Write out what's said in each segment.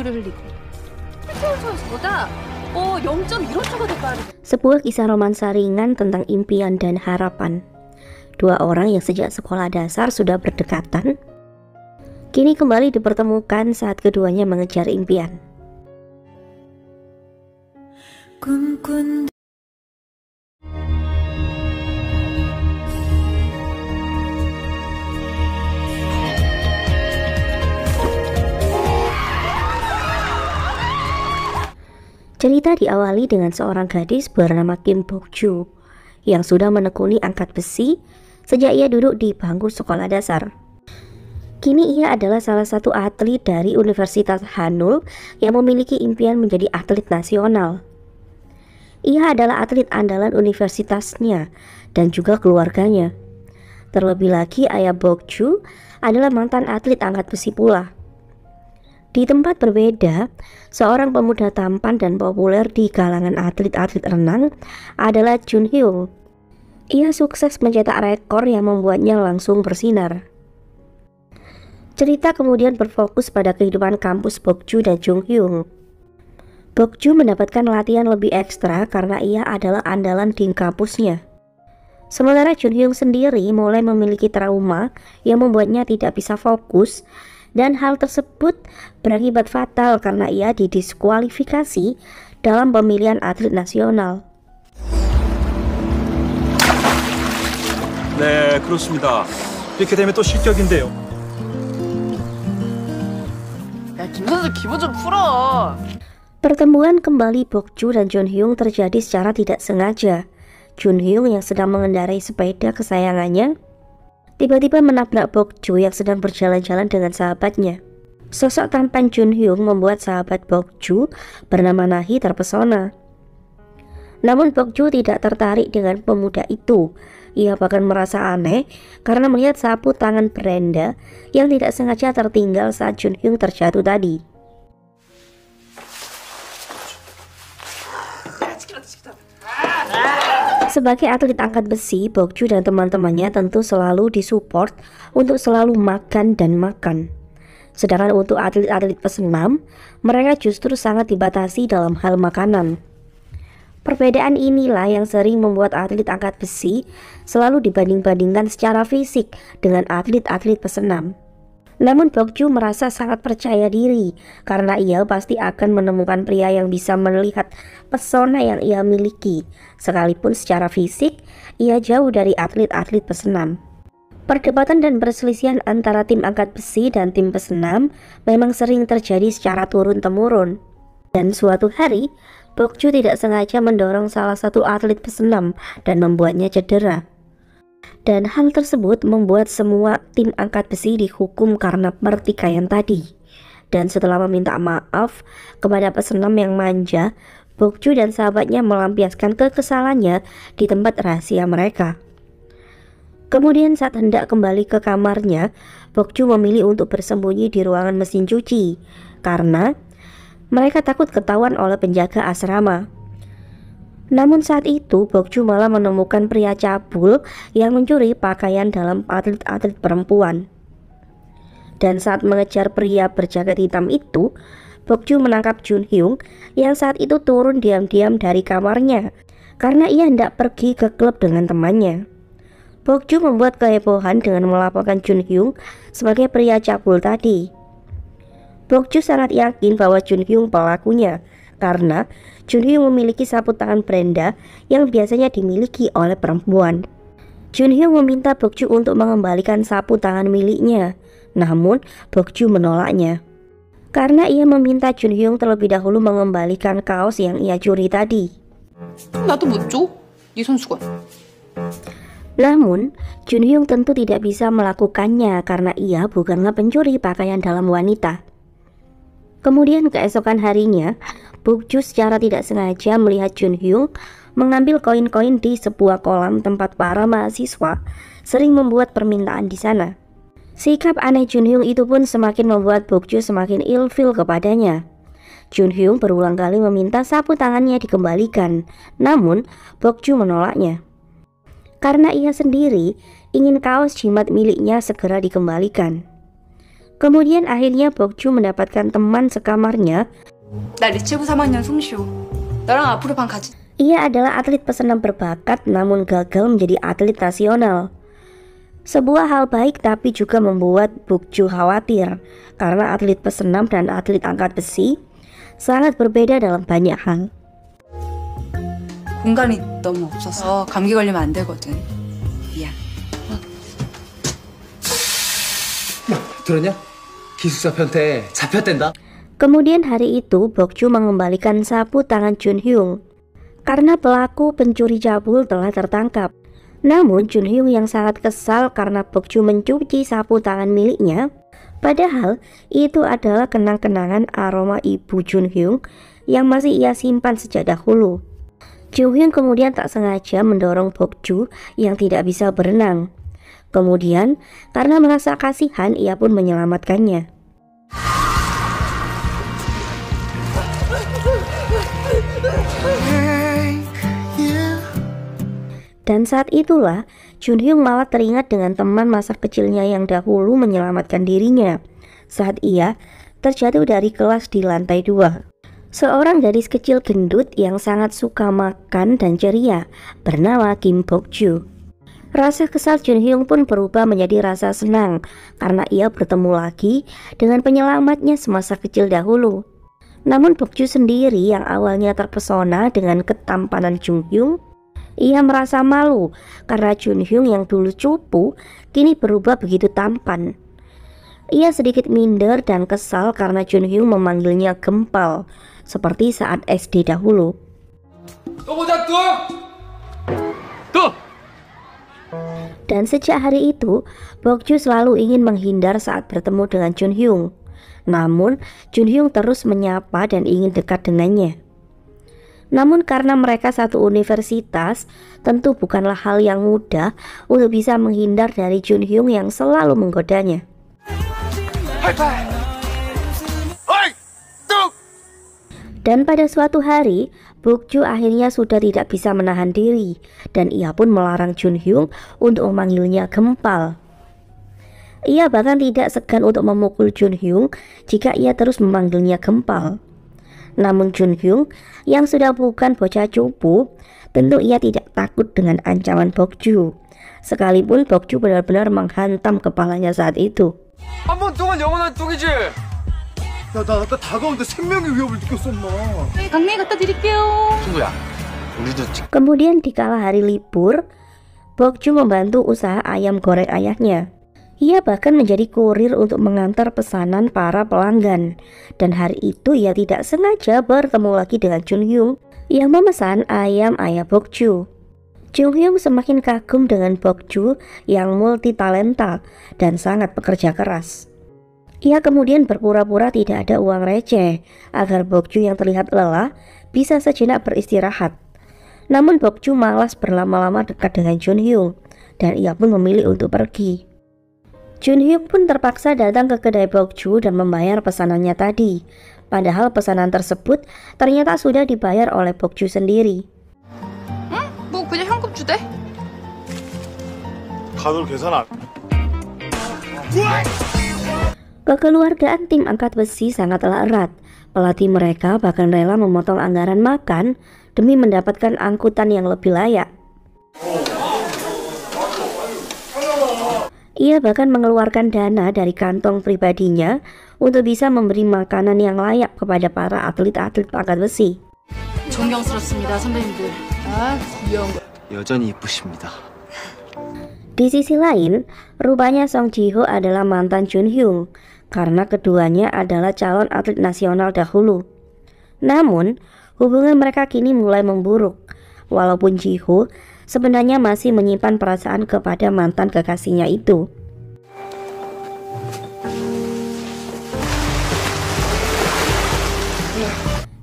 눈물을 흘리고 최우수보다 어 0.15초가 더 빠르. Sebuah kisah romansa ringan tentang impian dan harapan. Dua orang yang sejak sekolah dasar sudah berdekatan, kini kembali dipertemukan saat keduanya mengejar impian. Cerita diawali dengan seorang gadis bernama Kim Bok-ju yang sudah menekuni angkat besi sejak ia duduk di bangku sekolah dasar. Kini ia adalah salah satu atlet dari Universitas Hanul yang memiliki impian menjadi atlet nasional. Ia adalah atlet andalan universitasnya dan juga keluarganya. Terlebih lagi ayah Bokju adalah mantan atlet angkat besi pula. Di tempat berbeda, seorang pemuda tampan dan populer di kalangan atlet-atlet renang adalah Jun Hyung. Ia sukses mencetak rekor yang membuatnya langsung bersinar. Cerita kemudian berfokus pada kehidupan kampus Bokju dan Jung Hyung. Bokju mendapatkan latihan lebih ekstra karena ia adalah andalan di kampusnya. Sementara Jun Hyung sendiri mulai memiliki trauma yang membuatnya tidak bisa fokus dan hal tersebut berakibat fatal karena ia didiskualifikasi dalam pemilihan atlet nasional. 네, 그렇습니다. 이렇게 되면 또 실격인데요. 야 김선수 기분 좀 풀어. Pertemuan kembali Bokju dan Jun Hyung terjadi secara tidak sengaja. Jun Hyung yang sedang mengendarai sepeda kesayangannya tiba-tiba menabrak Bokju yang sedang berjalan-jalan dengan sahabatnya. Sosok tampan Jun Hyung membuat sahabat Bokju bernama Nahi terpesona. Namun Bokju tidak tertarik dengan pemuda itu. Ia bahkan merasa aneh karena melihat sapu tangan Brenda yang tidak sengaja tertinggal saat Jun Hyung terjatuh tadi. Sebagai atlet angkat besi, Bokju dan teman-temannya tentu selalu disupport untuk selalu makan dan makan. Sedangkan untuk atlet-atlet pesenam, mereka justru sangat dibatasi dalam hal makanan. Perbedaan inilah yang sering membuat atlet angkat besi selalu dibanding-bandingkan secara fisik dengan atlet-atlet pesenam. Namun Bokju merasa sangat percaya diri karena ia pasti akan menemukan pria yang bisa melihat pesona yang ia miliki. Sekalipun secara fisik, ia jauh dari atlet-atlet pesenam. Perdebatan dan perselisihan antara tim angkat besi dan tim pesenam memang sering terjadi secara turun-temurun. Dan suatu hari, Bokju tidak sengaja mendorong salah satu atlet pesenam dan membuatnya cedera dan hal tersebut membuat semua tim angkat besi dihukum karena pertikaian tadi. Dan setelah meminta maaf kepada pesenam yang manja, Bokju dan sahabatnya melampiaskan kekesalannya di tempat rahasia mereka. Kemudian saat hendak kembali ke kamarnya, Bokju memilih untuk bersembunyi di ruangan mesin cuci karena mereka takut ketahuan oleh penjaga asrama. Namun saat itu Bokju malah menemukan pria cabul yang mencuri pakaian dalam atlet-atlet perempuan. Dan saat mengejar pria berjaket hitam itu, Bokju menangkap Jun Hyung yang saat itu turun diam-diam dari kamarnya karena ia hendak pergi ke klub dengan temannya. Bokju membuat kehebohan dengan melaporkan Jun Hyung sebagai pria cabul tadi. Bokju sangat yakin bahwa Jun Hyung pelakunya karena Junhyung memiliki sapu tangan Brenda yang biasanya dimiliki oleh perempuan. Junhyung meminta Bokju untuk mengembalikan sapu tangan miliknya, namun Bokju menolaknya. Karena ia meminta Junhyung terlebih dahulu mengembalikan kaos yang ia curi tadi. 나도 못 줘? 네 손수건. Namun, Junhyung tentu tidak bisa melakukannya karena ia bukanlah pencuri pakaian dalam wanita. Kemudian keesokan harinya, Bukju secara tidak sengaja melihat Jun Hyung mengambil koin-koin di sebuah kolam tempat para mahasiswa sering membuat permintaan di sana. Sikap aneh Jun Hyung itu pun semakin membuat Bukju semakin ilfil kepadanya. Jun Hyung berulang kali meminta sapu tangannya dikembalikan, namun Bokju menolaknya. Karena ia sendiri ingin kaos jimat miliknya segera dikembalikan. Kemudian akhirnya Bokju mendapatkan teman sekamarnya. 나 리체부 3학년 송시호. 너랑 앞으로 반 같이. Ia adalah atlet pesenam berbakat namun gagal menjadi atlet nasional. Sebuah hal baik tapi juga membuat Bokju khawatir karena atlet pesenam dan atlet angkat besi sangat berbeda dalam banyak hal. 공간이 너무 없어서 감기 걸리면 안 되거든. 미안. 들었냐? 기숙사 변태 잡혔댄다. Kemudian hari itu Bokju mengembalikan sapu tangan Jun Hyung karena pelaku pencuri cabul telah tertangkap. Namun Jun Hyung yang sangat kesal karena Bokju mencuci sapu tangan miliknya Padahal itu adalah kenang-kenangan aroma ibu Jun Hyung yang masih ia simpan sejak dahulu. Jun Hyung kemudian tak sengaja mendorong Bokju yang tidak bisa berenang. Kemudian karena merasa kasihan ia pun menyelamatkannya. Dan saat itulah Jun Hyung malah teringat dengan teman masa kecilnya yang dahulu menyelamatkan dirinya saat ia terjatuh dari kelas di lantai dua. Seorang gadis kecil gendut yang sangat suka makan dan ceria bernama Kim Bok Ju. Rasa kesal Jun Hyung pun berubah menjadi rasa senang karena ia bertemu lagi dengan penyelamatnya semasa kecil dahulu. Namun Bokju sendiri yang awalnya terpesona dengan ketampanan Jung Hyung, ia merasa malu karena Jun Hyung yang dulu cupu kini berubah begitu tampan. Ia sedikit minder dan kesal karena Jun Hyung memanggilnya gempal seperti saat SD dahulu. Tuh, tuh, tuh. Dan sejak hari itu, Bokju selalu ingin menghindar saat bertemu dengan Jun Hyung. Namun, Jun Hyung terus menyapa dan ingin dekat dengannya. Namun karena mereka satu universitas, tentu bukanlah hal yang mudah untuk bisa menghindar dari Jun Hyung yang selalu menggodanya. Dan pada suatu hari, Bokju akhirnya sudah tidak bisa menahan diri dan ia pun melarang Jun Hyung untuk memanggilnya gempal. Ia bahkan tidak segan untuk memukul Jun Hyung jika ia terus memanggilnya gempal. Namun Jun Hyung yang sudah bukan bocah cupu, tentu ia tidak takut dengan ancaman Bokju. Sekalipun Bokju benar-benar menghantam kepalanya saat itu. 야, 나 아까 다가오는데 생명의 위협을 느꼈어, 엄마. 강냉이 갖다 드릴게요. 친구야, 우리도 직 Kemudian di kala hari libur, Bokju membantu usaha ayam goreng ayahnya. Ia bahkan menjadi kurir untuk mengantar pesanan para pelanggan. Dan hari itu ia tidak sengaja bertemu lagi dengan Jun Hyung yang memesan ayam ayah Bokju. Jung Hyung semakin kagum dengan Bokju yang multi talenta dan sangat pekerja keras. Ia kemudian berpura-pura tidak ada uang receh agar Bokju yang terlihat lelah bisa sejenak beristirahat. Namun Bokju malas berlama-lama dekat dengan Jun Hyung dan ia pun memilih untuk pergi. Jun Hyuk pun terpaksa datang ke kedai Bokju dan membayar pesanannya tadi. Padahal pesanan tersebut ternyata sudah dibayar oleh Bokju sendiri. 뭐 그냥 현금 주대? 가도 계산 안. Kekeluargaan tim angkat besi sangatlah erat. Pelatih mereka bahkan rela memotong anggaran makan demi mendapatkan angkutan yang lebih layak. Ia bahkan mengeluarkan dana dari kantong pribadinya untuk bisa memberi makanan yang layak kepada para atlet-atlet angkat besi. Di sisi lain, rupanya Song Ji Ho adalah mantan Chun-hyung karena keduanya adalah calon atlet nasional dahulu. Namun, hubungan mereka kini mulai memburuk. Walaupun Ji-ho sebenarnya masih menyimpan perasaan kepada mantan kekasihnya itu.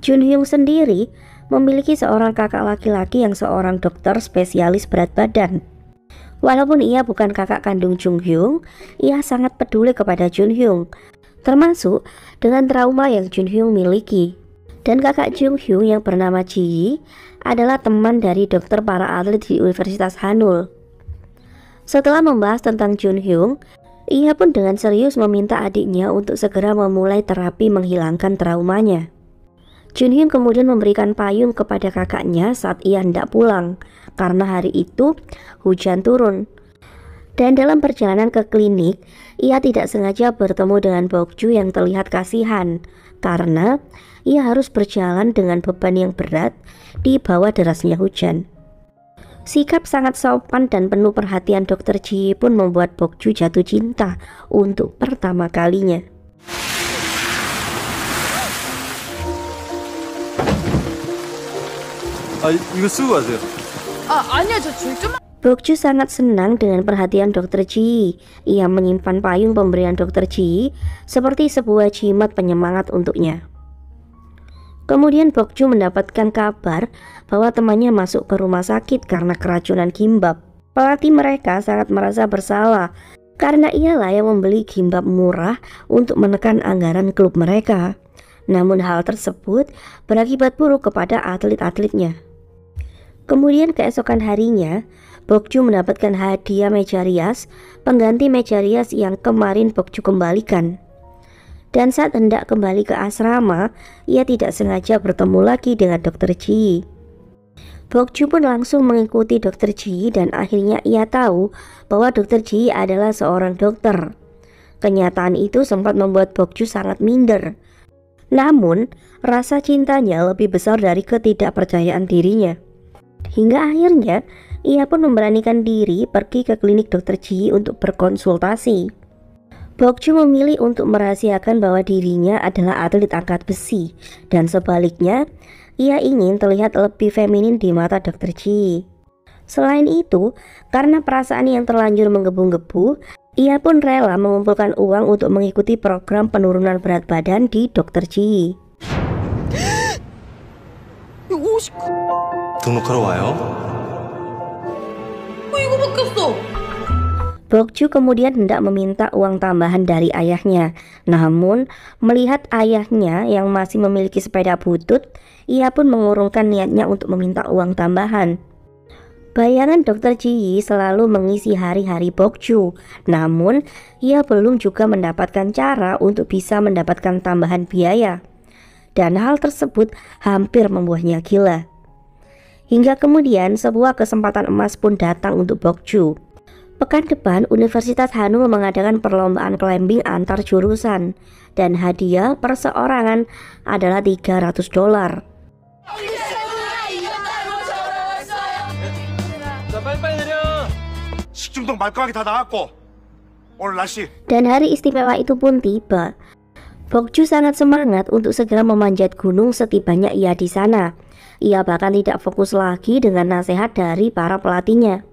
Jun Hyung sendiri memiliki seorang kakak laki-laki yang seorang dokter spesialis berat badan. Walaupun ia bukan kakak kandung Jung Hyung, ia sangat peduli kepada Jun Hyung, termasuk dengan trauma yang Jun Hyung miliki. Dan kakak Jung Hyung yang bernama Ji Yi adalah teman dari dokter para atlet di Universitas Hanul. Setelah membahas tentang Jun Hyung, Ia pun dengan serius meminta adiknya untuk segera memulai terapi menghilangkan traumanya. Junhyun kemudian memberikan payung kepada kakaknya saat ia hendak pulang karena hari itu hujan turun. Dan dalam perjalanan ke klinik, ia tidak sengaja bertemu dengan Bokju yang terlihat kasihan karena ia harus berjalan dengan beban yang berat di bawah derasnya hujan. Sikap sangat sopan dan penuh perhatian dokter Ji pun membuat Bokju jatuh cinta untuk pertama kalinya. 아, 이- 이거 쓰고 가세요. 아 아니야 저 줄 좀. Bokju sangat senang dengan perhatian dokter Ji. Ia menyimpan payung pemberian dokter Ji seperti sebuah jimat penyemangat untuknya. Kemudian Bokju mendapatkan kabar bahwa temannya masuk ke rumah sakit karena keracunan gimbab. Pelatih mereka sangat merasa bersalah karena ialah yang membeli gimbab murah untuk menekan anggaran klub mereka. Namun hal tersebut berakibat buruk kepada atlet-atletnya. Kemudian keesokan harinya, Bokju mendapatkan hadiah meja rias, pengganti meja rias yang kemarin Bokju kembalikan. Dan saat hendak kembali ke asrama, ia tidak sengaja bertemu lagi dengan dokter Ji. Bokju pun langsung mengikuti dokter Ji dan akhirnya ia tahu bahwa dokter Ji adalah seorang dokter. Kenyataan itu sempat membuat Bokju sangat minder. Namun, rasa cintanya lebih besar dari ketidakpercayaan dirinya. Hingga akhirnya ia pun memberanikan diri pergi ke klinik dokter Ji untuk berkonsultasi. Bokju memilih untuk merahasiakan bahwa dirinya adalah atlet angkat besi dan sebaliknya ia ingin terlihat lebih feminin di mata dokter Ji. Selain itu, karena perasaan yang terlanjur menggebu-gebu, ia pun rela mengumpulkan uang untuk mengikuti program penurunan berat badan di dokter Ji. 50. 등록하러 와요. 어 이거밖에 없어. Bokju kemudian hendak meminta uang tambahan dari ayahnya. Namun, melihat ayahnya yang masih memiliki sepeda butut, ia pun mengurungkan niatnya untuk meminta uang tambahan. Bayangan dokter Ji selalu mengisi hari-hari Bokju, namun ia belum juga mendapatkan cara untuk bisa mendapatkan tambahan biaya. Dan hal tersebut hampir membuatnya gila. Hingga kemudian sebuah kesempatan emas pun datang untuk Bokju. Pekan depan, Universitas Hanul mengadakan perlombaan climbing antar jurusan dan hadiah perseorangan adalah 300 dolar. Dan hari istimewa itu pun tiba. Bokju sangat semangat untuk segera memanjat gunung setibanya ia di sana. Ia bahkan tidak fokus lagi dengan nasihat dari para pelatihnya.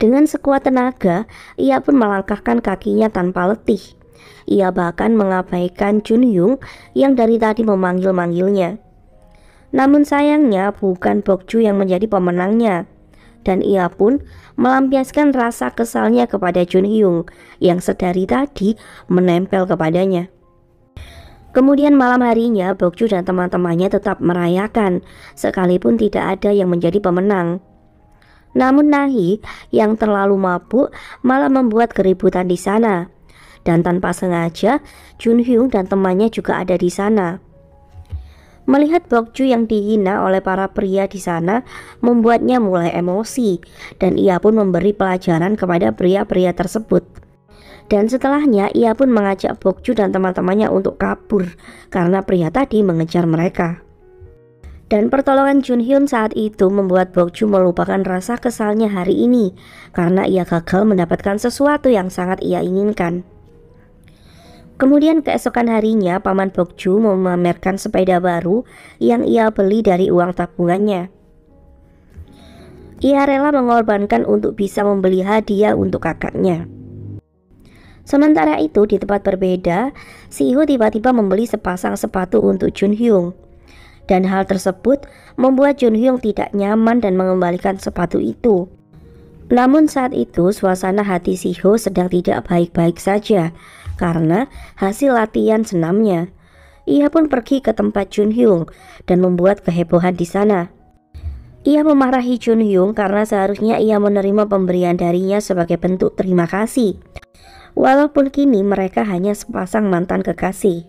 Dengan sekuat tenaga, ia pun melangkahkan kakinya tanpa letih. Ia bahkan mengabaikan Chun Hyung yang dari tadi memanggil-manggilnya. Namun sayangnya bukan Bokju yang menjadi pemenangnya. Dan ia pun melampiaskan rasa kesalnya kepada Chun Hyung yang sedari tadi menempel kepadanya. Kemudian malam harinya Bokju dan teman-temannya tetap merayakan sekalipun tidak ada yang menjadi pemenang. Namun Nahi yang terlalu mabuk malah membuat keributan di sana. Dan tanpa sengaja, Jun Hyung dan temannya juga ada di sana. Melihat Bokju yang dihina oleh para pria di sana membuatnya mulai emosi dan ia pun memberi pelajaran kepada pria-pria tersebut. Dan setelahnya ia pun mengajak Bokju dan teman-temannya untuk kabur karena pria tadi mengejar mereka. Dan pertolongan Jun Hyun saat itu membuat Bokju melupakan rasa kesalnya hari ini karena ia gagal mendapatkan sesuatu yang sangat ia inginkan. Kemudian keesokan harinya paman Bokju memamerkan sepeda baru yang ia beli dari uang tabungannya. Ia rela mengorbankan untuk bisa membeli hadiah untuk kakaknya. Sementara itu di tempat berbeda, Si Ho tiba-tiba membeli sepasang sepatu untuk Jun Hyung. Dan hal tersebut membuat Jun Hyung tidak nyaman dan mengembalikan sepatu itu. Namun saat itu suasana hati Si Ho sedang tidak baik-baik saja karena hasil latihan senamnya. Ia pun pergi ke tempat Jun Hyung dan membuat kehebohan di sana. Ia memarahi Jun Hyung karena seharusnya ia menerima pemberian darinya sebagai bentuk terima kasih. Walaupun kini mereka hanya sepasang mantan kekasih.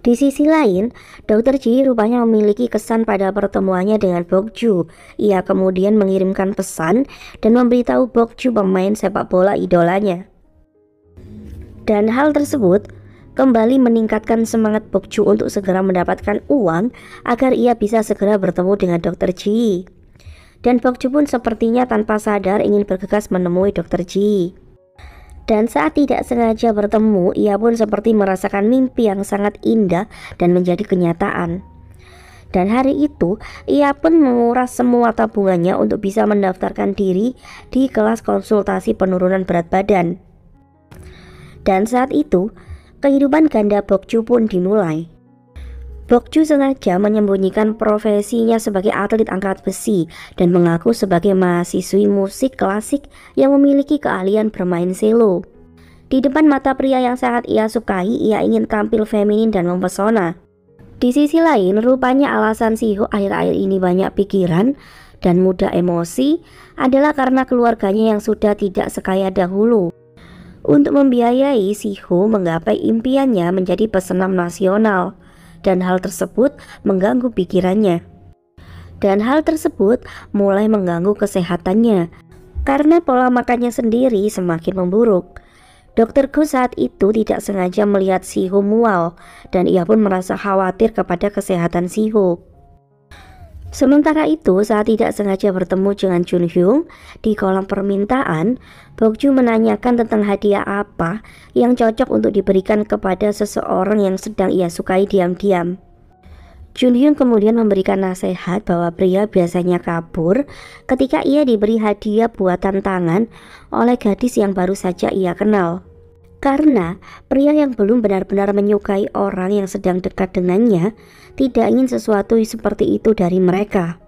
Di sisi lain, Dr. Ji rupanya memiliki kesan pada pertemuannya dengan Bokju. Ia kemudian mengirimkan pesan dan memberitahu Bokju pemain sepak bola idolanya. Dan hal tersebut kembali meningkatkan semangat Bokju untuk segera mendapatkan uang agar ia bisa segera bertemu dengan Dr. Ji. Dan Bokju pun sepertinya tanpa sadar ingin bergegas menemui Dr. Ji. Dan saat tidak sengaja bertemu, ia pun seperti merasakan mimpi yang sangat indah dan menjadi kenyataan. Dan hari itu, ia pun menguras semua tabungannya untuk bisa mendaftarkan diri di kelas konsultasi penurunan berat badan. Dan saat itu, kehidupan ganda Bokju pun dimulai. Bokju sengaja menyembunyikan profesinya sebagai atlet angkat besi dan mengaku sebagai mahasiswi musik klasik yang memiliki keahlian bermain selo. Di depan mata pria yang sangat ia sukai, ia ingin tampil feminin dan mempesona. Di sisi lain, rupanya alasan Siho akhir-akhir ini banyak pikiran dan mudah emosi adalah karena keluarganya yang sudah tidak sekaya dahulu. Untuk membiayai Siho menggapai impiannya menjadi pesenam nasional dan hal tersebut mengganggu pikirannya. Dan hal tersebut mulai mengganggu kesehatannya karena pola makannya sendiri semakin memburuk. Dokterku saat itu tidak sengaja melihat Siho mual dan ia pun merasa khawatir kepada kesehatan Siho. Sementara itu, saat tidak sengaja bertemu dengan Jun Hyung di kolam permintaan, Bokju menanyakan tentang hadiah apa yang cocok untuk diberikan kepada seseorang yang sedang ia sukai diam-diam. Jun Hyung kemudian memberikan nasihat bahwa pria biasanya kabur ketika ia diberi hadiah buatan tangan oleh gadis yang baru saja ia kenal. Karena pria yang belum benar-benar menyukai orang yang sedang dekat dengannya tidak ingin sesuatu seperti itu dari mereka.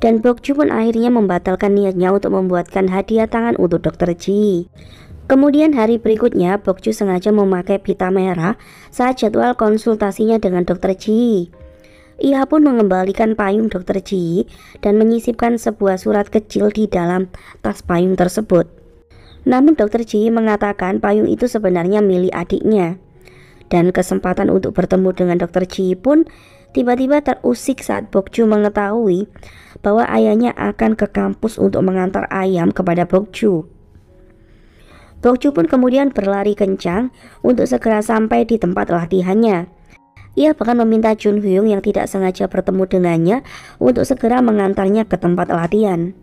Dan Bokju pun akhirnya membatalkan niatnya untuk membuatkan hadiah tangan untuk Dr. Ji. Kemudian hari berikutnya Bokju sengaja memakai pita merah saat jadwal konsultasinya dengan Dr. Ji. Ia pun mengembalikan payung Dr. Ji dan menyisipkan sebuah surat kecil di dalam tas payung tersebut. Namun dokter Ji mengatakan payung itu sebenarnya milik adiknya. Dan kesempatan untuk bertemu dengan dokter Ji pun tiba-tiba terusik saat Bokju mengetahui bahwa ayahnya akan ke kampus untuk mengantar ayam kepada Bokju. Bokju pun kemudian berlari kencang untuk segera sampai di tempat latihannya. Ia bahkan meminta Jun Hyung yang tidak sengaja bertemu dengannya untuk segera mengantarnya ke tempat latihan.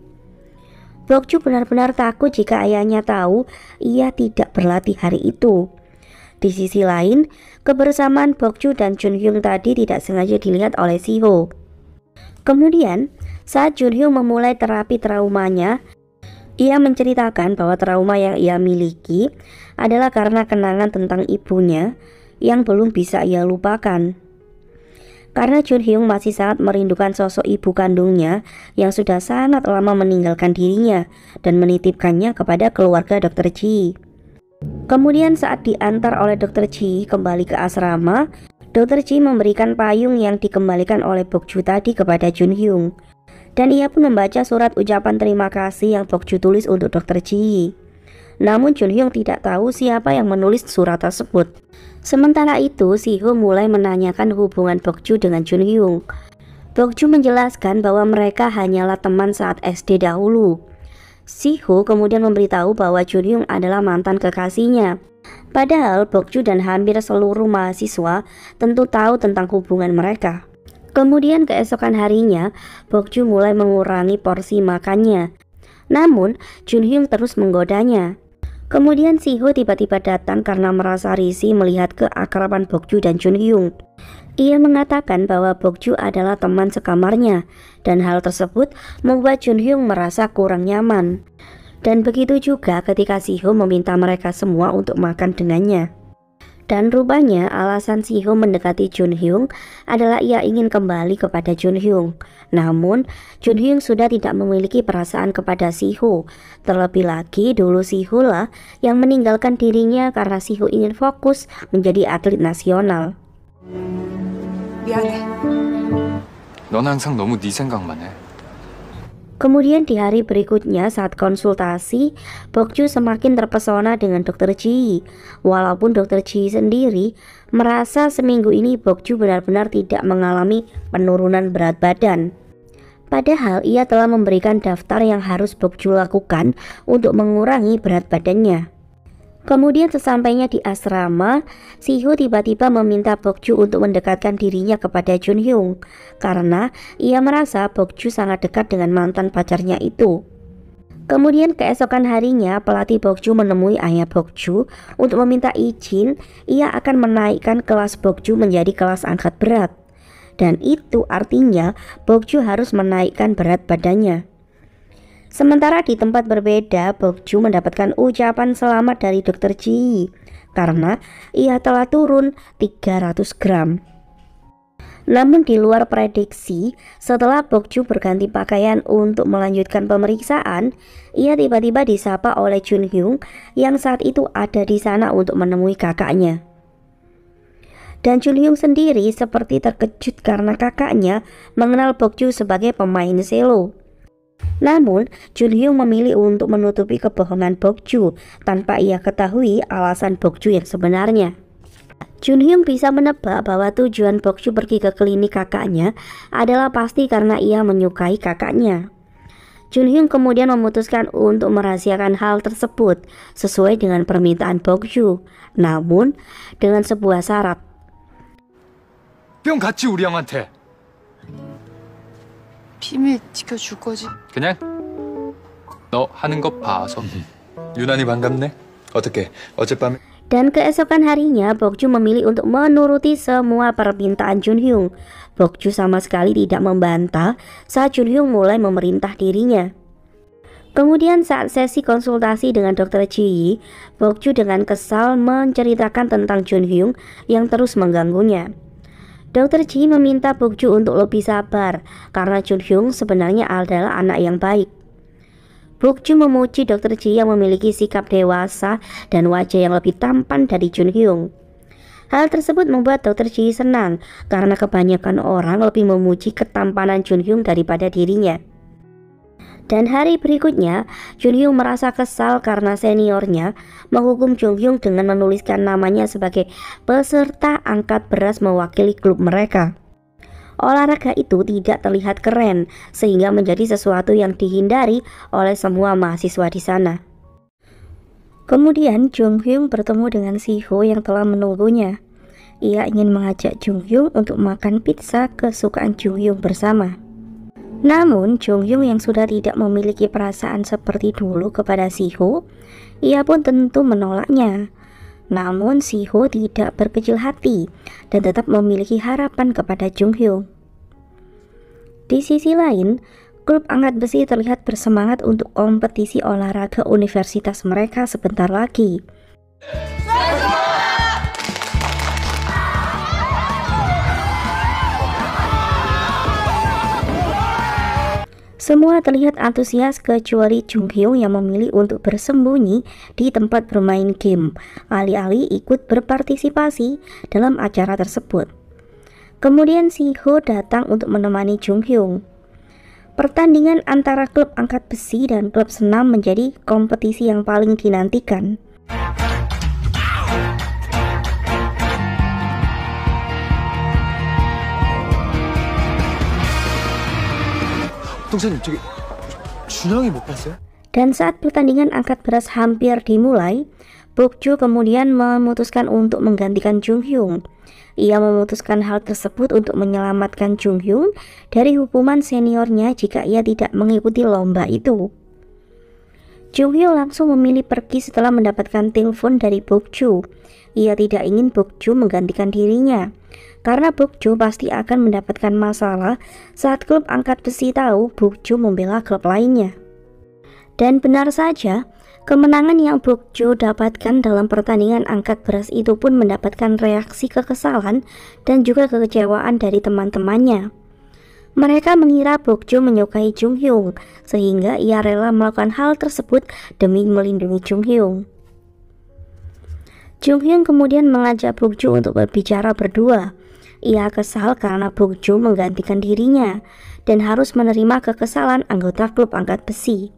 Bokju benar-benar takut jika ayahnya tahu ia tidak berlatih hari itu. Di sisi lain, kebersamaan Bokju dan Jun Hyung tadi tidak sengaja dilihat oleh Siho. Kemudian, saat Jun Hyung memulai terapi traumanya, ia menceritakan bahwa trauma yang ia miliki adalah karena kenangan tentang ibunya yang belum bisa ia lupakan. Karena Jun Hyung masih sangat merindukan sosok ibu kandungnya yang sudah sangat lama meninggalkan dirinya dan menitipkannya kepada keluarga Dr. Ji. Kemudian saat diantar oleh Dr. Ji kembali ke asrama, Dr. Ji memberikan payung yang dikembalikan oleh Bokju tadi kepada Jun Hyung. Dan ia pun membaca surat ucapan terima kasih yang Bokju tulis untuk Dr. Ji. Namun Jun Hyung tidak tahu siapa yang menulis surat tersebut. Sementara itu, Siho mulai menanyakan hubungan Bokju dengan Jun Hyung. Bokju menjelaskan bahwa mereka hanyalah teman saat SD dahulu. Siho kemudian memberitahu bahwa Jun Hyung adalah mantan kekasihnya. Padahal Bokju dan hampir seluruh mahasiswa tentu tahu tentang hubungan mereka. Kemudian keesokan harinya, Bokju mulai mengurangi porsi makannya. Namun, Jun Hyung terus menggodanya. Kemudian Siho tiba-tiba datang karena merasa risih melihat keakraban Bokju dan Jun Hyung. Ia mengatakan bahwa Bokju adalah teman sekamarnya dan hal tersebut membuat Jun Hyung merasa kurang nyaman. Dan begitu juga ketika Siho meminta mereka semua untuk makan dengannya. Dan rupanya alasan Siho mendekati Jun Hyung adalah ia ingin kembali kepada Jun Hyung. Namun, Jun Hyung sudah tidak memiliki perasaan kepada Siho. Terlebih lagi dulu Siho lah yang meninggalkan dirinya karena Siho ingin fokus menjadi atlet nasional. 미안해. 넌 항상 너무 네 생각만 해. Kemudian di hari berikutnya saat konsultasi, Bokju semakin terpesona dengan dokter Ji. Walaupun dokter Ji sendiri merasa seminggu ini Bokju benar-benar tidak mengalami penurunan berat badan. Padahal ia telah memberikan daftar yang harus Bokju lakukan untuk mengurangi berat badannya. Kemudian sesampainya di asrama, Siho tiba-tiba meminta Bokju untuk mendekatkan dirinya kepada Jun Hyung karena ia merasa Bokju sangat dekat dengan mantan pacarnya itu. Kemudian keesokan harinya pelatih Bokju menemui ayah Bokju untuk meminta izin ia akan menaikkan kelas Bokju menjadi kelas angkat berat. Dan itu artinya Bokju harus menaikkan berat badannya. Sementara di tempat berbeda, Bokju mendapatkan ucapan selamat dari dokter Ji karena ia telah turun 300 gram. Namun di luar prediksi, setelah Bokju berganti pakaian untuk melanjutkan pemeriksaan, ia tiba-tiba disapa oleh Jun Hyung yang saat itu ada di sana untuk menemui kakaknya. Dan Jun Hyung sendiri seperti terkejut karena kakaknya mengenal Bokju sebagai pemain selo. Namun, Jun Hyung memilih untuk menutupi kebohongan Bokju tanpa ia ketahui alasan Bokju yang sebenarnya. Jun Hyung bisa menebak bahwa tujuan Bokju pergi ke klinik kakaknya adalah pasti karena ia menyukai kakaknya. Jun Hyung kemudian memutuskan untuk merahasiakan hal tersebut sesuai dengan permintaan Bokju, namun dengan sebuah syarat. 뿅 같이 우리 형한테. 비밀 지켜줄 거지? 그냥 너 하는 거 봐서. 유난히 반갑네. 어떻게 어젯밤에 Dan keesokan harinya, Bokju memilih untuk menuruti semua permintaan Jun Hyung. Bokju sama sekali tidak membantah saat Jun Hyung mulai memerintah dirinya. Kemudian saat sesi konsultasi dengan dokter Ji, Bokju dengan kesal menceritakan tentang Jun Hyung yang terus mengganggunya. Dokter Ji meminta Bokju untuk lebih sabar karena Jun Hyung sebenarnya adalah anak yang baik. Bokju memuji dokter Ji yang memiliki sikap dewasa dan wajah yang lebih tampan dari Jun Hyung. Hal tersebut membuat dokter Ji senang karena kebanyakan orang lebih memuji ketampanan Jun Hyung daripada dirinya. Dan hari berikutnya, Jun Hyung merasa kesal karena seniornya menghukum Jung Hyung dengan menuliskan namanya sebagai peserta angkat beras mewakili klub mereka. Olahraga itu tidak terlihat keren, sehingga menjadi sesuatu yang dihindari oleh semua mahasiswa di sana. Kemudian Jung Hyung bertemu dengan Si Ho yang telah menunggunya. Ia ingin mengajak Jung Hyung untuk makan pizza kesukaan Jung Hyung bersama. Namun Jung Hyung yang sudah tidak memiliki perasaan seperti dulu kepada Si Ho, ia pun tentu menolaknya. Namun Si Ho tidak berkecil hati dan tetap memiliki harapan kepada Jung Hyung. Di sisi lain, klub angkat besi terlihat bersemangat untuk kompetisi olahraga universitas mereka sebentar lagi. Semua terlihat antusias kecuali Jung Hyung yang memilih untuk bersembunyi di tempat bermain game, alih-alih ikut berpartisipasi dalam acara tersebut. Kemudian Si Ho datang untuk menemani Jung Hyung. Pertandingan antara klub angkat besi dan klub senam menjadi kompetisi yang paling dinantikan. 동생님 저기 준영이 못 봤어요? Dan saat pertandingan angkat beras hampir dimulai, Bokju kemudian memutuskan untuk menggantikan Jung Hyung. Ia memutuskan hal tersebut untuk menyelamatkan Jung Hyung dari hukuman seniornya jika ia tidak mengikuti lomba itu. Jung Hyung langsung memilih pergi setelah mendapatkan telepon dari Bokju. Ia tidak ingin Bokju menggantikan dirinya, karena Bokju pasti akan mendapatkan masalah saat klub angkat besi tahu Bokju membela klub lainnya. Dan benar saja, kemenangan yang Bokjo dapatkan dalam pertandingan angkat beras itu pun mendapatkan reaksi kekesalan dan juga kekecewaan dari teman-temannya. Mereka mengira Bokjo menyukai Jung Hyung, sehingga ia rela melakukan hal tersebut demi melindungi Jung Hyung. Jung Hyung kemudian mengajak Bokjo untuk berbicara berdua. Ia kesal karena Bokjo menggantikan dirinya dan harus menerima kekesalan anggota klub angkat besi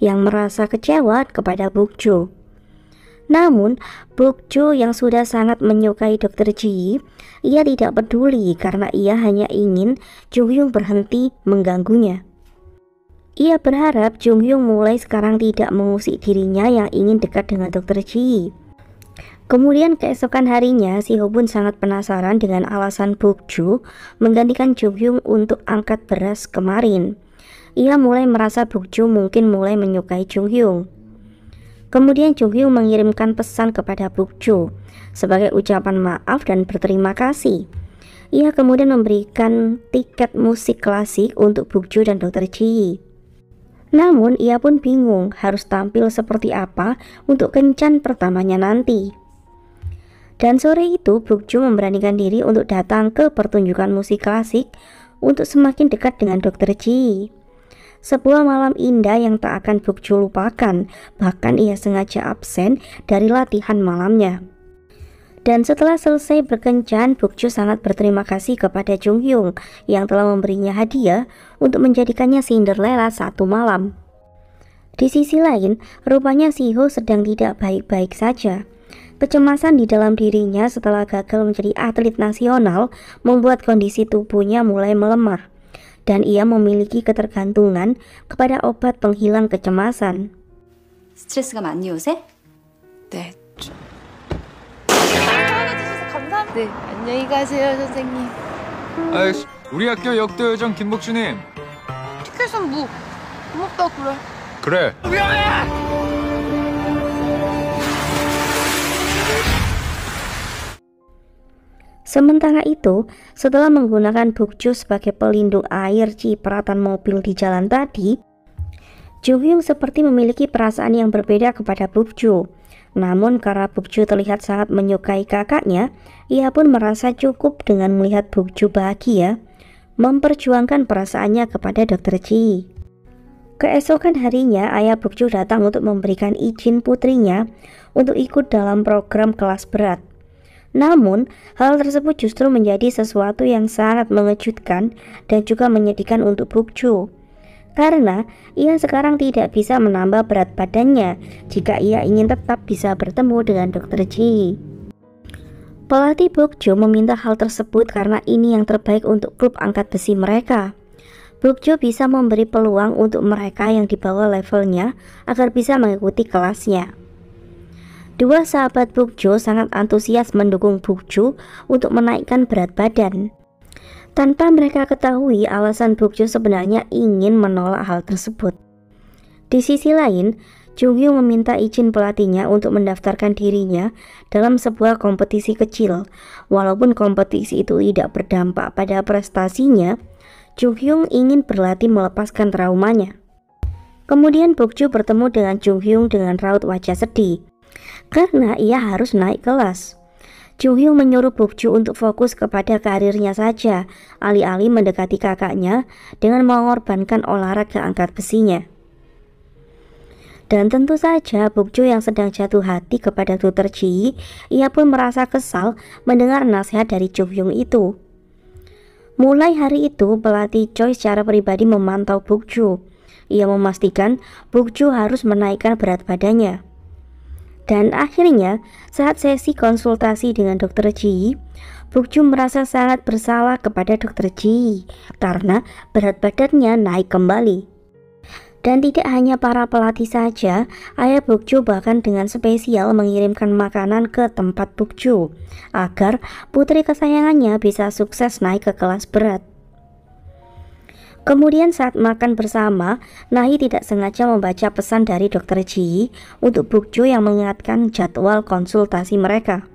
yang merasa kecewa kepada Bokjo. Namun, Bokjo yang sudah sangat menyukai Dr. Ji, ia tidak peduli karena ia hanya ingin Jung Hyung berhenti mengganggunya. Ia berharap Jung Hyung mulai sekarang tidak mengusik dirinya yang ingin dekat dengan Dr. Ji. Kemudian keesokan harinya, si Ho pun sangat penasaran dengan alasan Bokjo menggantikan Jung untuk angkat beras kemarin. Ia mulai merasa Bokjo mungkin mulai menyukai Jung. Kemudian Jung mengirimkan pesan kepada Bokjo sebagai ucapan maaf dan berterima kasih. Ia kemudian memberikan tiket musik klasik untuk Bokjo dan Dr. Ji. Namun ia pun bingung harus tampil seperti apa untuk kencan pertamanya nanti. Dan sore itu Bokjo memberanikan diri untuk datang ke pertunjukan musik klasik untuk semakin dekat dengan Dr. Ji. Sebuah malam indah yang tak akan Bokjo lupakan, bahkan ia sengaja absen dari latihan malamnya. Dan setelah selesai berkencan, Bokjo sangat berterima kasih kepada Jung Hyung yang telah memberinya hadiah untuk menjadikannya Cinderella satu malam. Di sisi lain, rupanya Si Ho sedang tidak baik-baik saja. Kecemasan di dalam dirinya setelah gagal menjadi atlet nasional membuat kondisi tubuhnya mulai melemah dan ia memiliki ketergantungan kepada obat penghilang kecemasan. 스트레스가 많니 요새? 네, 좀. 사랑해주셔서 감사합니다. 네, 안녕히 가세요, 선생님. 아이, 우리 학교 역도요정 김복주님. 티켓은 뭐 고맙다 그래. 그래. Sementara itu, setelah menggunakan Bokjo sebagai pelindung air cipratan mobil di jalan tadi, Jung Hyung seperti memiliki perasaan yang berbeda kepada Bokjo. Namun karena Bokjo terlihat sangat menyukai kakaknya, ia pun merasa cukup dengan melihat Bokjo bahagia, memperjuangkan perasaannya kepada Dr. Ji. Keesokan harinya, ayah Bokjo datang untuk memberikan izin putrinya untuk ikut dalam program kelas berat. Namun, hal tersebut justru menjadi sesuatu yang sangat mengejutkan dan juga menyedihkan untuk Bokjo. Karena ia sekarang tidak bisa menambah berat badannya jika ia ingin tetap bisa bertemu dengan Dr. Ji. Pelatih Bokjo meminta hal tersebut karena ini yang terbaik untuk klub angkat besi mereka. Bokjo bisa memberi peluang untuk mereka yang di bawah levelnya agar bisa mengikuti kelasnya. Dua sahabat Bukjo sangat antusias mendukung Bukjo untuk menaikkan berat badan. Tanpa mereka ketahui alasan Bukjo sebenarnya ingin menolak hal tersebut. Di sisi lain, Jung Hyung meminta izin pelatihnya untuk mendaftarkan dirinya dalam sebuah kompetisi kecil. Walaupun kompetisi itu tidak berdampak pada prestasinya, Jung Hyung ingin berlatih melepaskan traumanya. Kemudian Bokju bertemu dengan Jung Hyung dengan raut wajah sedih karena ia harus naik kelas. Jung Hyung menyuruh Bokju untuk fokus kepada karirnya saja, alih-alih mendekati kakaknya dengan mengorbankan olahraga angkat besinya. Dan tentu saja Bokju yang sedang jatuh hati kepada Dr. Ji, ia pun merasa kesal mendengar nasihat dari Jung Hyung itu. Mulai hari itu, pelatih Choi secara pribadi memantau Bokju. Ia memastikan Bokju harus menaikkan berat badannya. Dan akhirnya, saat sesi konsultasi dengan Dr. Ji, Bukju merasa sangat bersalah kepada Dr. Ji karena berat badannya naik kembali. Dan tidak hanya para pelatih saja, ayah Bukju bahkan dengan spesial mengirimkan makanan ke tempat Bukju agar putri kesayangannya bisa sukses naik ke kelas berat. Kemudian saat makan bersama, Nahi tidak sengaja membaca pesan dari Dr. Ji untuk Bukju yang mengingatkan jadwal konsultasi mereka.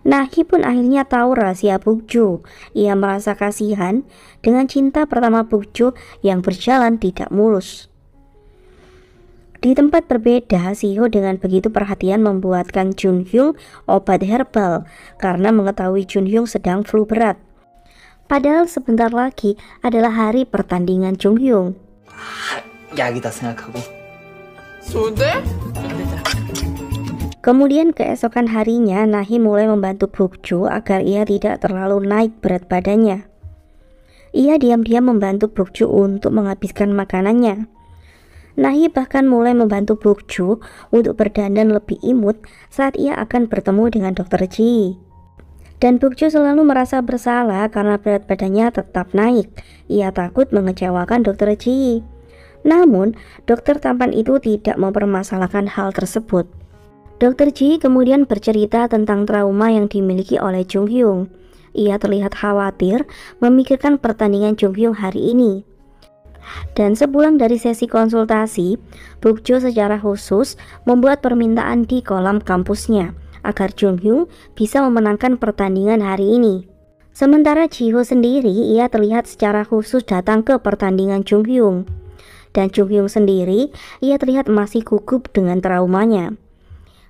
Nahi pun akhirnya tahu rahasia Bukju. Ia merasa kasihan dengan cinta pertama Bukju yang berjalan tidak mulus. Di tempat berbeda, Siho dengan begitu perhatian membuatkan Jun Hyung obat herbal karena mengetahui Jun Hyung sedang flu berat. Padahal sebentar lagi adalah hari pertandingan Jung Hyung. 약이다 생각하고 좋은데? Kemudian keesokan harinya Nahi mulai membantu Bukju agar ia tidak terlalu naik berat badannya. Ia diam-diam membantu Bukju untuk menghabiskan makanannya. Nahi bahkan mulai membantu Bukju untuk berdandan lebih imut saat ia akan bertemu dengan dokter Ji. Dan Bukju selalu merasa bersalah karena berat badannya tetap naik. Ia takut mengecewakan dokter Ji. Namun, dokter tampan itu tidak mempermasalahkan hal tersebut. Dokter Ji kemudian bercerita tentang trauma yang dimiliki oleh Jung Hyung. Ia terlihat khawatir memikirkan pertandingan Jung Hyung hari ini. Dan sepulang dari sesi konsultasi, Bukjo secara khusus membuat permintaan di kolam kampusnya agar Jung Hyung bisa memenangkan pertandingan hari ini. Sementara Jiho sendiri, ia terlihat secara khusus datang ke pertandingan Jung Hyung. Dan Jung Hyung sendiri, ia terlihat masih gugup dengan traumanya.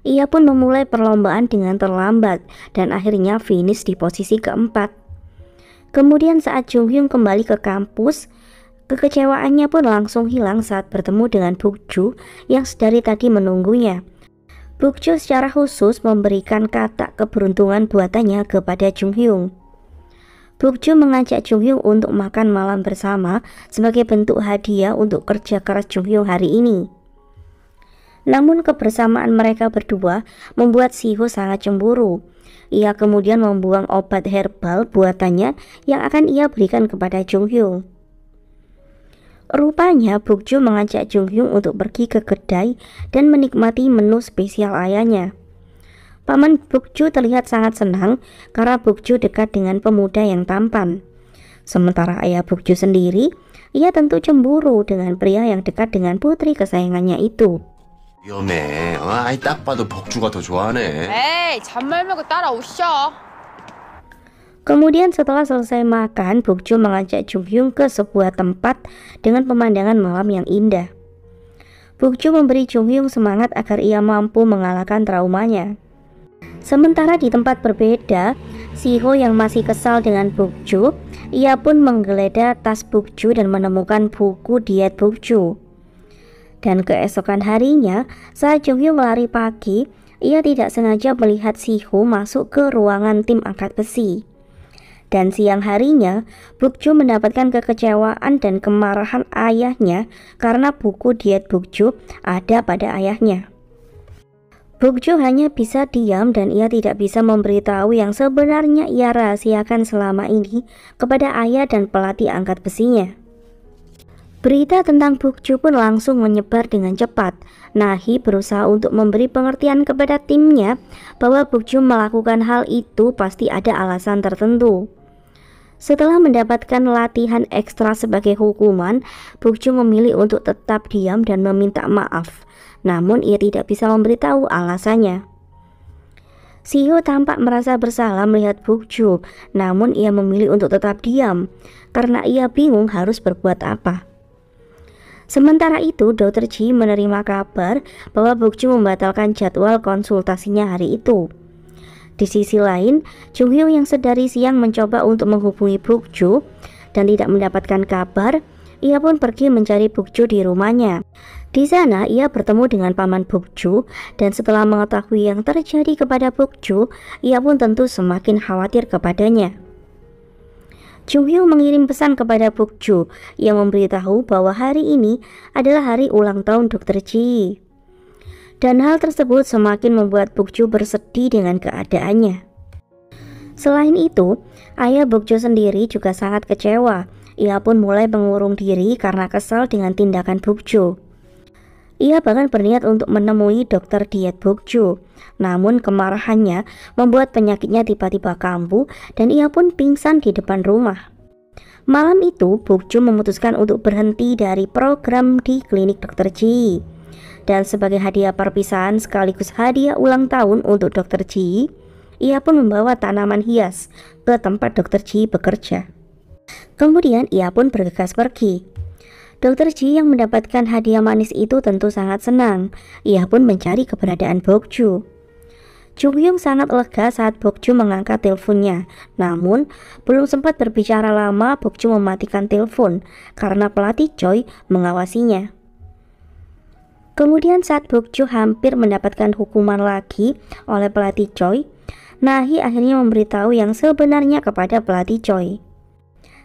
Ia pun memulai perlombaan dengan terlambat dan akhirnya finish di posisi keempat. Kemudian saat Jung Hyung kembali ke kampus, kekecewaannya pun langsung hilang saat bertemu dengan Bukju yang sedari tadi menunggunya. Bukju secara khusus memberikan kata keberuntungan buatannya kepada Jung Hyung. Bukju mengajak Jung Hyung untuk makan malam bersama sebagai bentuk hadiah untuk kerja keras Jung Hyung hari ini. Namun kebersamaan mereka berdua membuat Siho sangat cemburu. Ia kemudian membuang obat herbal buatannya yang akan ia berikan kepada Jung Hyung. Rupanya Bukju mengajak Jung Hyung untuk pergi ke kedai dan menikmati menu spesial ayahnya. Paman Bukju terlihat sangat senang karena Bukju dekat dengan pemuda yang tampan. Sementara ayah Bukju sendiri, ia tentu cemburu dengan pria yang dekat dengan putri kesayangannya itu. 위험해. 어, 아이 딱 봐도 복주가 더 좋아하네. 에이 잔말 말고 따라오셔. Kemudian setelah selesai makan, Bukju mengajak Jung Hyung ke sebuah tempat dengan pemandangan malam yang indah. Bukju memberi Jung Hyung semangat agar ia mampu mengalahkan traumanya. Sementara di tempat berbeda, Siho yang masih kesal dengan Bukju, ia pun menggeledah tas Bukju dan menemukan buku diet Bukju. Dan keesokan harinya, saat Jung Hyung lari pagi, ia tidak sengaja melihat Siho masuk ke ruangan tim angkat besi. Dan siang harinya, Bukju mendapatkan kekecewaan dan kemarahan ayahnya karena buku diet Bukju ada pada ayahnya. Bukju hanya bisa diam dan ia tidak bisa memberitahu yang sebenarnya ia rahasiakan selama ini kepada ayah dan pelatih angkat besinya. Berita tentang Bukju pun langsung menyebar dengan cepat. Nahi berusaha untuk memberi pengertian kepada timnya bahwa Bukju melakukan hal itu pasti ada alasan tertentu. Setelah mendapatkan latihan ekstra sebagai hukuman, Bukju memilih untuk tetap diam dan meminta maaf. Namun ia tidak bisa memberitahu alasannya. Siho tampak merasa bersalah melihat Bukju, namun ia memilih untuk tetap diam karena ia bingung harus berbuat apa. Sementara itu, Dr. Ji menerima kabar bahwa Bukju membatalkan jadwal konsultasinya hari itu. Di sisi lain, Jung Hyun yang sedari siang mencoba untuk menghubungi Bukju dan tidak mendapatkan kabar, ia pun pergi mencari Bukju di rumahnya. Di sana, ia bertemu dengan paman Bukju dan setelah mengetahui yang terjadi kepada Bukju, ia pun tentu semakin khawatir kepadanya. Jung Hyung mengirim pesan kepada Bukju yang memberitahu bahwa hari ini adalah hari ulang tahun Dr. Ji. Dan hal tersebut semakin membuat Bukju bersedih dengan keadaannya. Selain itu, ayah Bukju sendiri juga sangat kecewa. Ia pun mulai mengurung diri karena kesal dengan tindakan Bukju. Ia bahkan berniat untuk menemui dokter diet Bukju. Namun kemarahannya membuat penyakitnya tiba-tiba kambuh dan ia pun pingsan di depan rumah. Malam itu, Bukju memutuskan untuk berhenti dari program di klinik dokter Ji. Dan sebagai hadiah perpisahan sekaligus hadiah ulang tahun untuk dokter Ji, ia pun membawa tanaman hias ke tempat dokter Ji bekerja. Kemudian ia pun bergegas pergi. Dokter Ji yang mendapatkan hadiah manis itu tentu sangat senang. Ia pun mencari keberadaan Bokju. Jung Hyung sangat lega saat Bokju mengangkat teleponnya. Namun, belum sempat berbicara lama, Bokju mematikan telepon karena pelatih Choi mengawasinya. Kemudian saat Bokju hampir mendapatkan hukuman lagi oleh pelatih Choi, Nahi akhirnya memberitahu yang sebenarnya kepada pelatih Choi.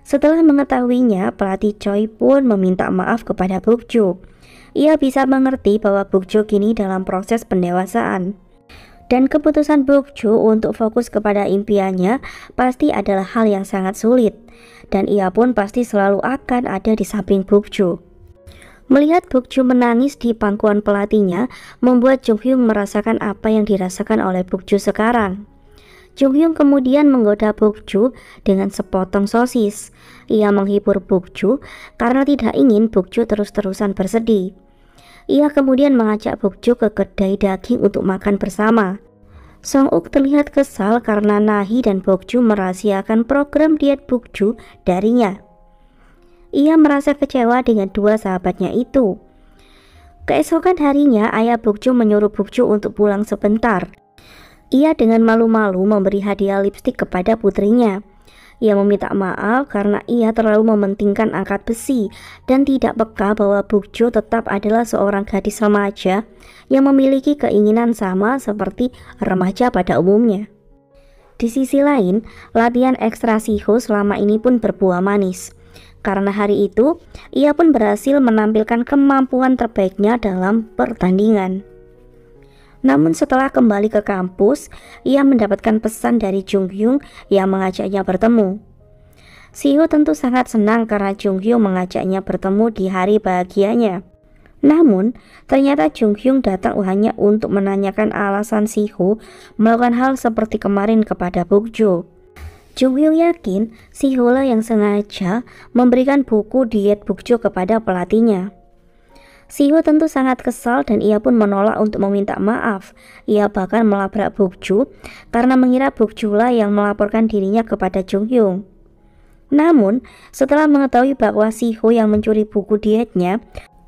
Setelah mengetahuinya, pelatih Choi pun meminta maaf kepada Bokju. Ia bisa mengerti bahwa Bokju kini dalam proses pendewasaan. Dan keputusan Bokju untuk fokus kepada impiannya pasti adalah hal yang sangat sulit. Dan ia pun pasti selalu akan ada di samping Bokju. Melihat Bokju menangis di pangkuan pelatihnya, membuat Jung Hyung merasakan apa yang dirasakan oleh Bokju sekarang. Jung Hyung kemudian menggoda Bokju dengan sepotong sosis. Ia menghibur Bokju karena tidak ingin Bokju terus-terusan bersedih. Ia kemudian mengajak Bokju ke kedai daging untuk makan bersama. Song Uk terlihat kesal karena Nahi dan Bokju merahasiakan program diet Bokju darinya. Ia merasa kecewa dengan dua sahabatnya itu. Keesokan harinya, ayah Bokju menyuruh Bokju untuk pulang sebentar. Ia dengan malu-malu memberi hadiah lipstik kepada putrinya. Ia meminta maaf karena ia terlalu mementingkan angkat besi dan tidak peka bahwa Bukjo tetap adalah seorang gadis remaja yang memiliki keinginan sama seperti remaja pada umumnya. Di sisi lain, latihan ekstra Siho selama ini pun berbuah manis. Karena hari itu, ia pun berhasil menampilkan kemampuan terbaiknya dalam pertandingan. Namun setelah kembali ke kampus, ia mendapatkan pesan dari Jung Hyung yang mengajaknya bertemu. Siho tentu sangat senang karena Jung Hyung mengajaknya bertemu di hari bahagianya. Namun, ternyata Jung Hyung datang hanya untuk menanyakan alasan Siho melakukan hal seperti kemarin kepada Bokjo. Jung Hyung yakin Siho lah yang sengaja memberikan buku diet Bokjo kepada pelatihnya. Siho tentu sangat kesal dan ia pun menolak untuk meminta maaf. Ia bahkan melabrak Bokju karena mengira Bokju lah yang melaporkan dirinya kepada Jung Hyung. Namun, setelah mengetahui bahwa Siho yang mencuri buku dietnya,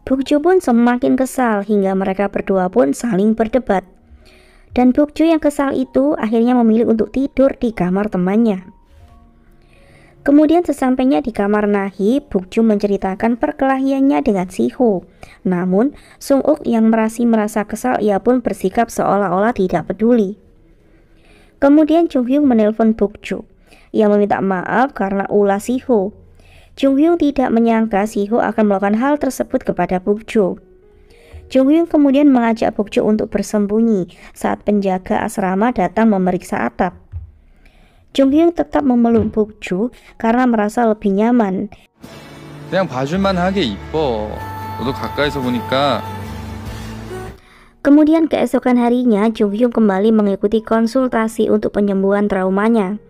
Bokju pun semakin kesal hingga mereka berdua pun saling berdebat. Dan Bokju yang kesal itu akhirnya memilih untuk tidur di kamar temannya. Kemudian sesampainya di kamar Nahi, Bukju menceritakan perkelahiannya dengan Siho. Namun, Sung Uk yang merasi merasa kesal ia pun bersikap seolah-olah tidak peduli. Kemudian Jung Hyung menelpon Bukju. Ia meminta maaf karena ulah Siho. Jung Hyung tidak menyangka Siho akan melakukan hal tersebut kepada Bukju. Jung Hyung kemudian mengajak Bukju untuk bersembunyi saat penjaga asrama datang memeriksa atap. Jung Hyung tetap memeluk Bokju karena merasa lebih nyaman. 그냥 봐줄만 하게 이뻐. 너도 가까이서 보니까 Kemudian keesokan harinya, Jung Hyung kembali mengikuti konsultasi untuk penyembuhan traumanya.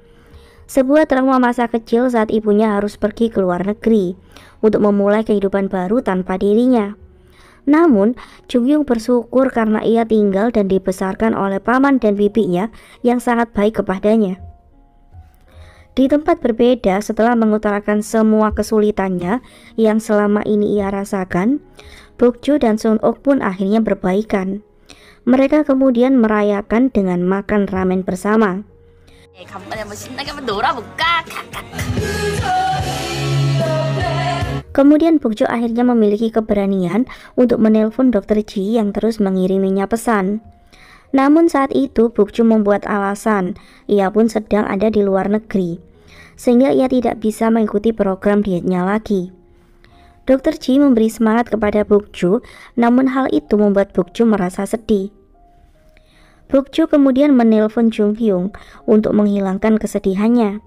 Sebuah trauma masa kecil saat ibunya harus pergi ke luar negeri untuk memulai kehidupan baru tanpa dirinya. Namun, Jung Hyung bersyukur karena ia tinggal dan dibesarkan oleh paman dan bibinya yang sangat baik kepadanya. Di tempat berbeda setelah mengutarakan semua kesulitannya yang selama ini ia rasakan, Bokju dan Sun Ok pun akhirnya berbaikan. Mereka kemudian merayakan dengan makan ramen bersama. Kemudian Bokjo akhirnya memiliki keberanian untuk menelpon dokter Ji yang terus mengiriminya pesan. Namun saat itu Bokju membuat alasan, ia pun sedang ada di luar negeri sehingga ia tidak bisa mengikuti program dietnya lagi. Dokter Ji memberi semangat kepada Bukju, namun hal itu membuat Bukju merasa sedih. Bukju kemudian menelpon Jung Hyung untuk menghilangkan kesedihannya.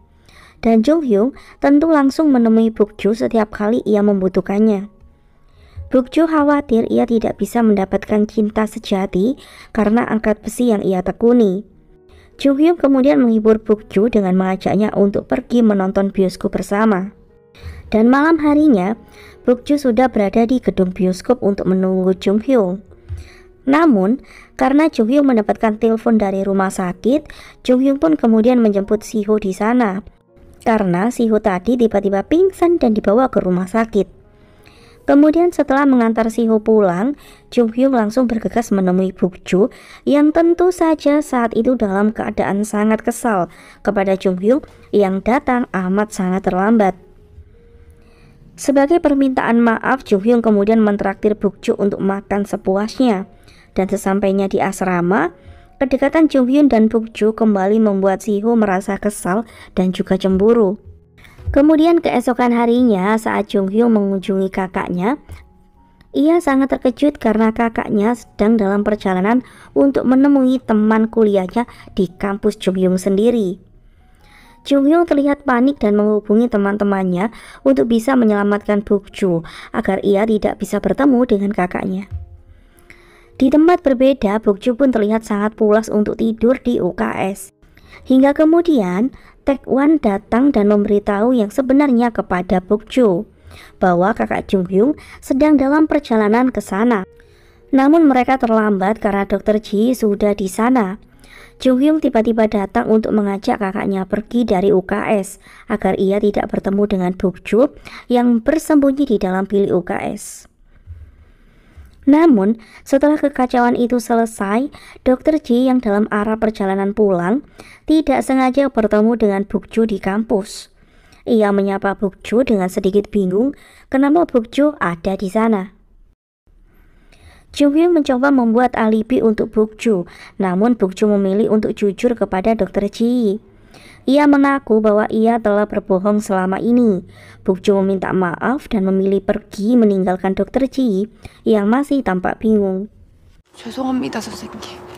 Dan Jung Hyung tentu langsung menemui Bukju setiap kali ia membutuhkannya. Bukju khawatir ia tidak bisa mendapatkan cinta sejati karena angkat besi yang ia tekuni. Hyun kemudian menghibur Bukju dengan mengajaknya untuk pergi menonton bioskop bersama. Dan malam harinya, Bukju sudah berada di gedung bioskop untuk menunggu Jung Hyun. Namun, karena Jung Hyun mendapatkan telepon dari rumah sakit, Jung Hyun pun kemudian menjemput Siho di sana. Karena Siho tadi tiba-tiba pingsan dan dibawa ke rumah sakit. Kemudian setelah mengantar Siho pulang, Jung Hyung langsung bergegas menemui Bukju yang tentu saja saat itu dalam keadaan sangat kesal kepada Jung Hyung yang datang amat sangat terlambat. Sebagai permintaan maaf, Jo Hyung kemudian mentraktir Bukju untuk makan sepuasnya. Dan sesampainya di asrama, kedekatan Jo Hyun dan Bukju kembali membuat Siho merasa kesal dan juga cemburu. Kemudian keesokan harinya saat Jung Hyung mengunjungi kakaknya, ia sangat terkejut karena kakaknya sedang dalam perjalanan untuk menemui teman kuliahnya di kampus Jung Hyung sendiri. Jung Hyung terlihat panik dan menghubungi teman-temannya untuk bisa menyelamatkan Bukju agar ia tidak bisa bertemu dengan kakaknya. Di tempat berbeda, Bukju pun terlihat sangat pulas untuk tidur di UKS. Hingga kemudian, Taekwon datang dan memberitahu yang sebenarnya kepada Bukju bahwa kakak Jung Hyung sedang dalam perjalanan ke sana. Namun mereka terlambat karena dokter Ji sudah di sana. Jung Hyung tiba-tiba datang untuk mengajak kakaknya pergi dari UKS agar ia tidak bertemu dengan Bukju yang bersembunyi di dalam bilik UKS. Namun, setelah kekacauan itu selesai, Dokter Ji yang dalam arah perjalanan pulang tidak sengaja bertemu dengan Bukju di kampus. Ia menyapa Bukju dengan sedikit bingung kenapa Bukju ada di sana. Jung Hyun mencoba membuat alibi untuk Bukju, namun Bukju memilih untuk jujur kepada Dokter Ji. Ia mengaku bahwa ia telah berbohong selama ini. Bukju meminta maaf dan memilih pergi meninggalkan Dokter Ji yang masih tampak bingung. 죄송합니다, 선생님.